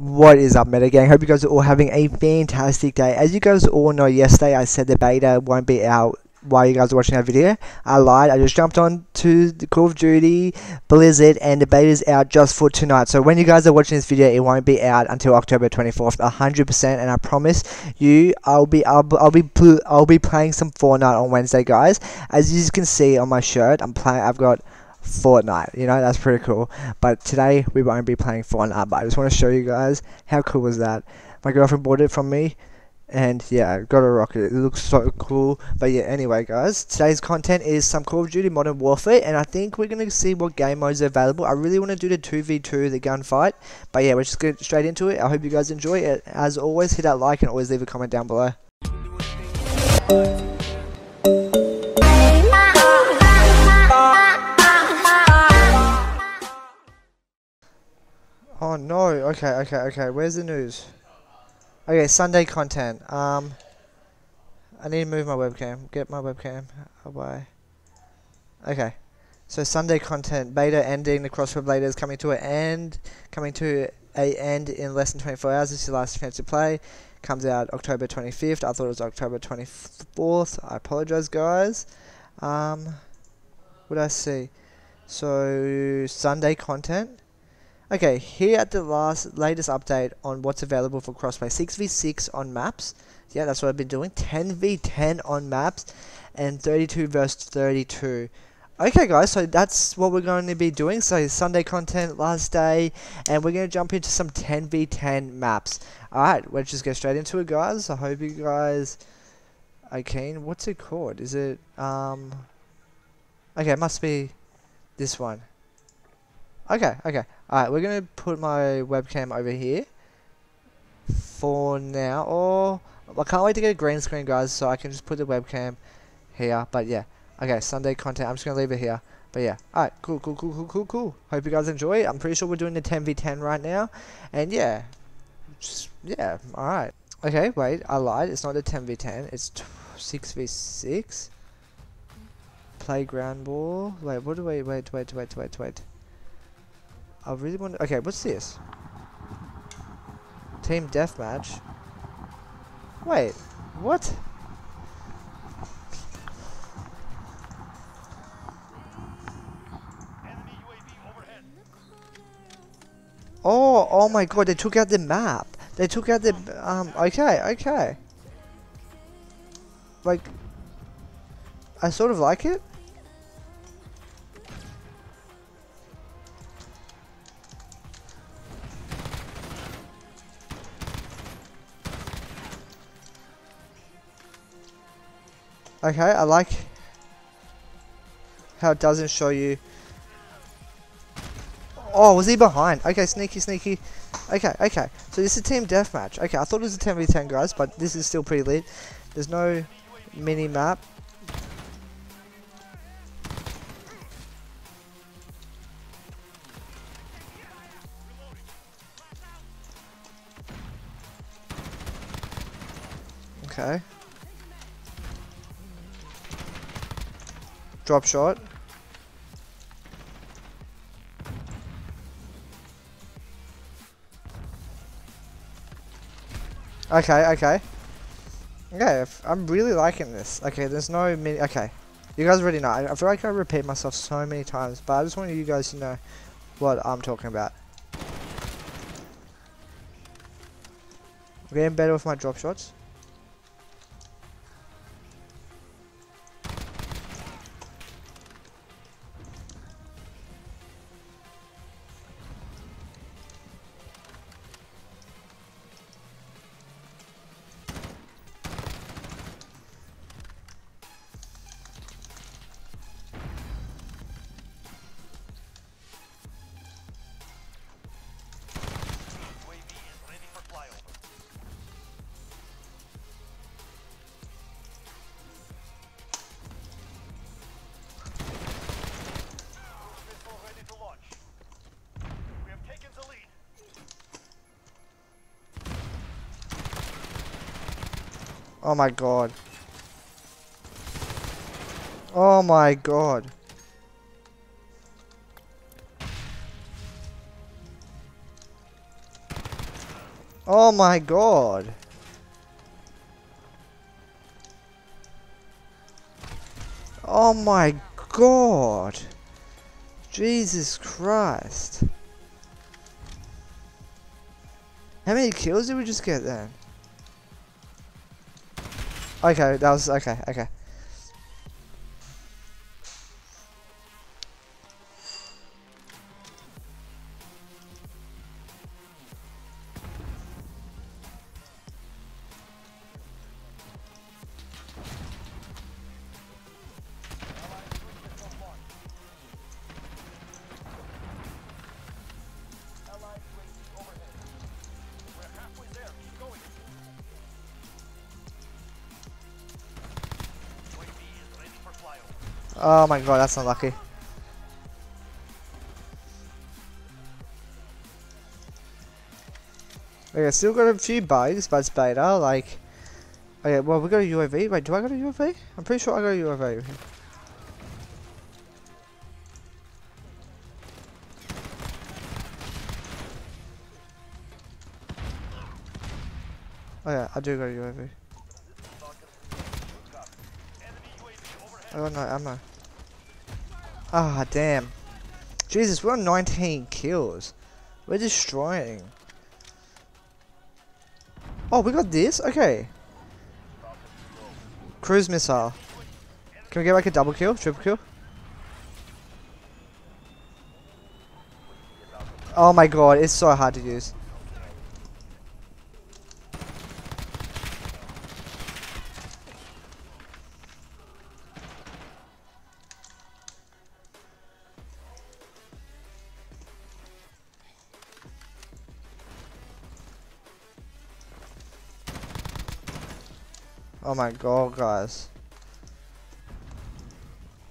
What is up, MedoGang? Hope you guys are all having a fantastic day. As you guys all know, yesterday I said the beta won't be out while you guys are watching that video. I lied. I just jumped on to the Call of Duty Blizzard and the beta is out just for tonight. So when you guys are watching this video, it won't be out until October 24th, 100%. And I promise you, I'll be I'll, I'll be I'll be playing some Fortnite on Wednesday, guys. As you can see on my shirt, I'm playing. I've got Fortnite. You know, that's pretty cool. But today we won't be playing Fortnite, but I just want to show you guys how cool was that. My girlfriend bought it from me. And yeah, got a rocket. It looks so cool. But yeah, anyway, guys, today's content is some Call of Duty Modern Warfare, and I think we're gonna see what game modes are available. I really want to do the two v two, the gunfight. But yeah, we're just get straight into it. I hope you guys enjoy it. As always, hit that like and always leave a comment down below. Oh no, okay, okay, okay, where's the news? Okay, Sunday content, um, I need to move my webcam, get my webcam away. Okay, so Sunday content, beta ending, the Crossplay beta is coming to an end, coming to a end in less than 24 hours, this is your last chance to play, comes out October 25th, I thought it was October 24th, I apologize guys, um, what I see? So, Sunday content, Okay, here at the last latest update on what's available for crossplay. 6v6 on maps. Yeah, that's what I've been doing. 10v10 on maps. And 32 versus 32. Okay guys, so that's what we're going to be doing. So Sunday content, last day. And we're going to jump into some 10v10 maps. Alright, let's just get straight into it guys. I hope you guys are keen. What's it called? Is it, um... Okay, it must be this one. Okay, okay. Alright, we're going to put my webcam over here for now. Or, I can't wait to get a green screen, guys, so I can just put the webcam here. But yeah, okay, Sunday content. I'm just going to leave it here. But yeah, alright, cool, cool, cool, cool, cool, cool. Hope you guys enjoy. I'm pretty sure we're doing the 10v10 right now. And yeah, just, yeah, alright. Okay, wait, I lied. It's not a 10v10. It's 6v6. Playground ball. Wait, what do we, wait, wait, wait, wait, wait. I really want to... Okay, what's this? Team deathmatch. Wait, what? Oh, oh my god, they took out the map. They took out the... Um, okay, okay. Like... I sort of like it. Okay, I like how it doesn't show you. Oh, was he behind? Okay, sneaky, sneaky. Okay, okay. So this is a team deathmatch. Okay, I thought it was a 10v10, guys, but this is still pretty lit. There's no mini map. Okay. Drop shot. Okay, okay. Okay, I'm really liking this. Okay, there's no mini. Okay, you guys already know. I feel like I repeat myself so many times, but I just want you guys to know what I'm talking about. I'm getting better with my drop shots. Oh my god. Oh my god. Oh my god. Oh my god. Jesus Christ. How many kills did we just get then? Okay, that was okay, okay. Oh my god, that's not lucky. Okay, still got a few bugs, but it's like... Okay, well, we got a UAV. Wait, do I got a UAV? I'm pretty sure I got a UAV. Oh yeah, I do got a UAV. Got no ammo. Ah, damn. Jesus, we're on 19 kills. We're destroying. Oh, we got this? Okay. Cruise missile. Can we get like a double kill? Triple kill? Oh my god, it's so hard to use. Oh my god, guys.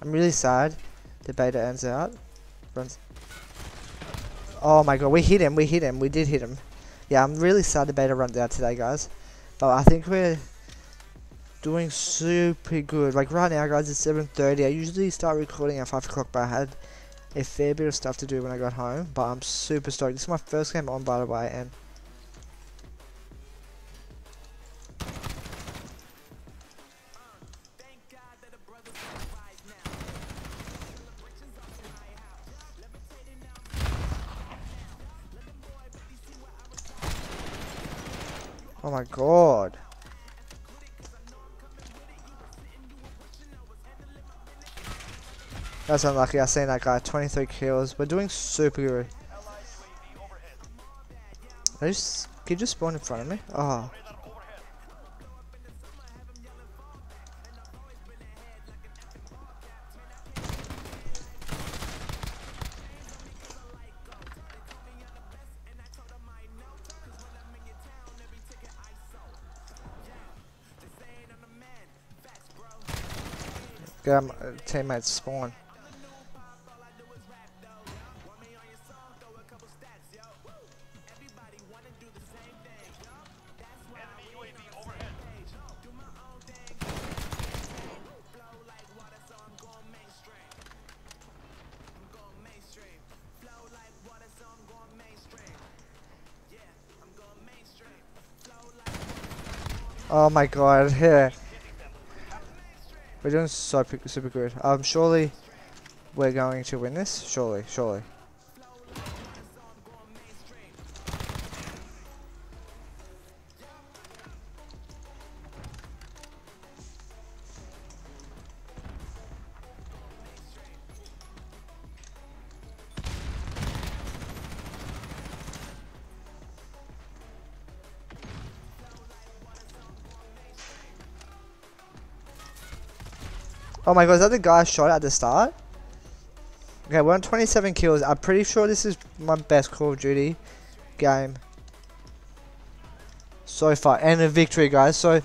I'm really sad the beta ends out. Runs. Oh my god, we hit him, we hit him, we did hit him. Yeah, I'm really sad the beta runs out today, guys. But I think we're doing super good. Like right now, guys, it's 7.30. I usually start recording at 5 o'clock, but I had a fair bit of stuff to do when I got home. But I'm super stoked. This is my first game on, by the way, and Oh my god. That's unlucky, I seen that guy, 23 kills. We're doing super good. Can you just spawn in front of me? Oh. Get my teammates spawn. Oh my god, yeah. We're doing so super good. Um, surely we're going to win this. Surely, surely. Oh my god, is that the guy I shot at the start? Okay, we're on 27 kills. I'm pretty sure this is my best Call of Duty game so far. And a victory, guys. So,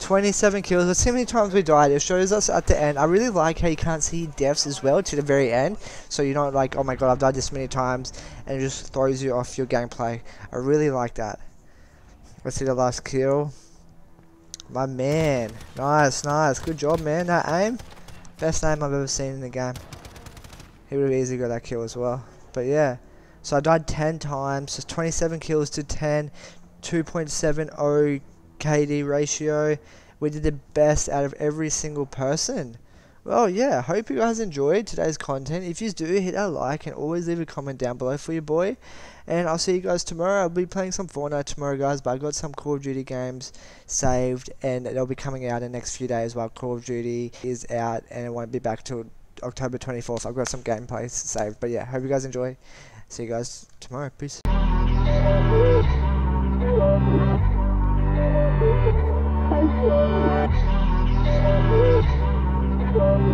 27 kills. Let's see how many times we died. It shows us at the end. I really like how you can't see deaths as well to the very end. So you're not like, oh my god, I've died this many times. And it just throws you off your gameplay. I really like that. Let's see the last kill. My man. Nice, nice. Good job, man. That aim. Best aim I've ever seen in the game. He would have easily got that kill as well. But yeah. So I died 10 times. So 27 kills to 10. 2.70 KD ratio. We did the best out of every single person. Well, yeah, hope you guys enjoyed today's content. If you do, hit that like and always leave a comment down below for your boy. And I'll see you guys tomorrow. I'll be playing some Fortnite tomorrow, guys, but i got some Call of Duty games saved, and they'll be coming out in the next few days while Call of Duty is out, and it won't be back till October 24th. I've got some gameplay saved, but yeah, hope you guys enjoy. See you guys tomorrow. Peace. Oh,